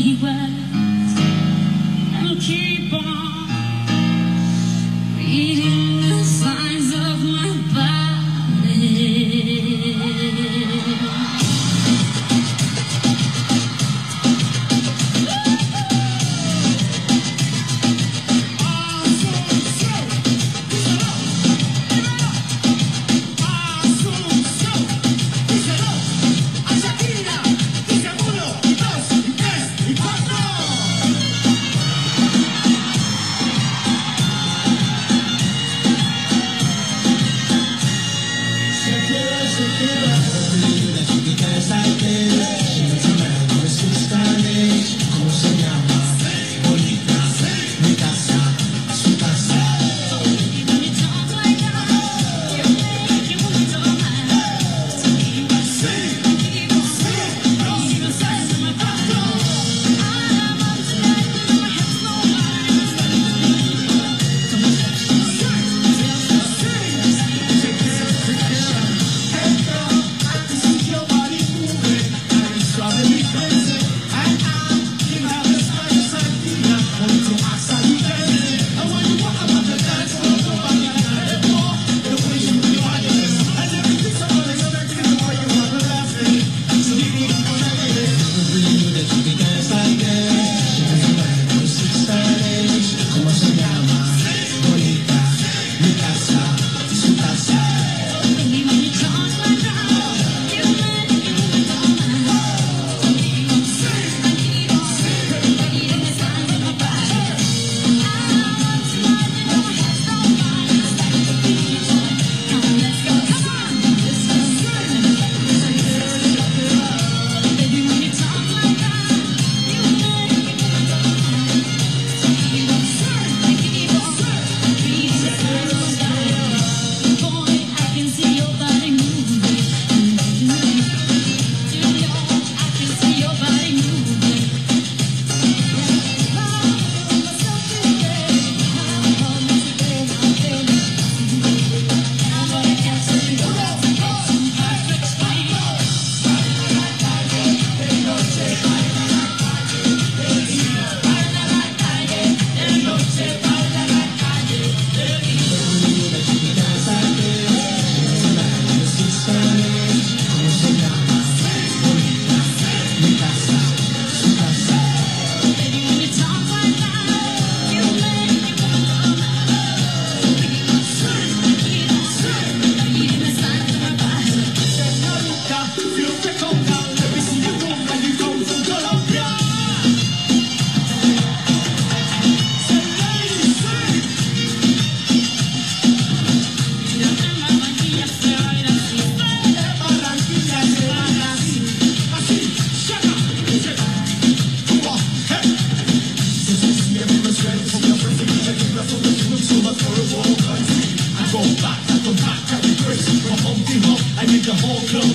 he was. I don't.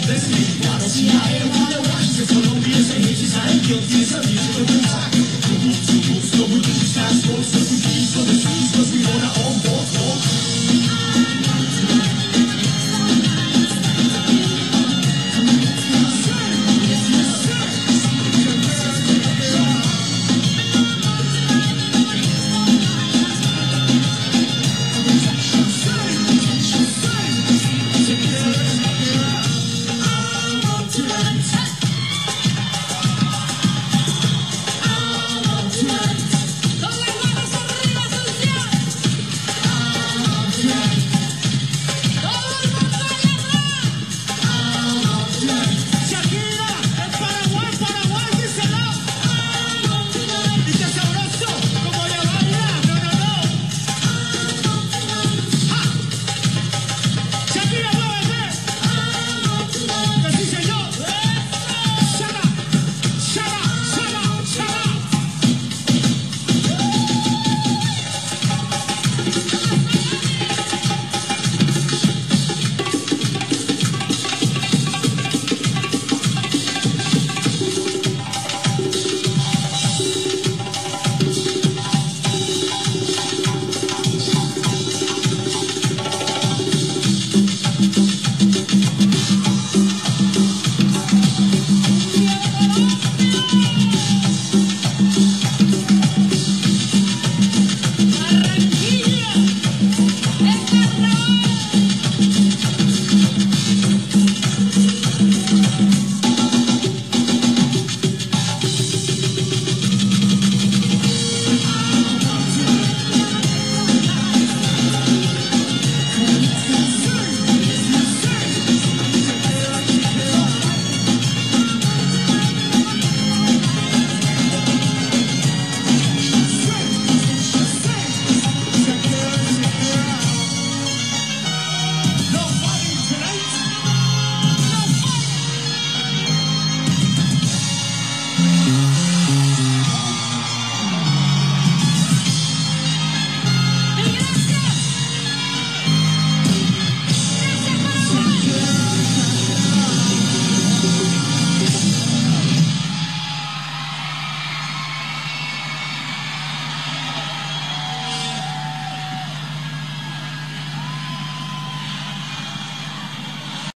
这是我的生涯，我的话，是草龙变色，黑水山穷，天色变。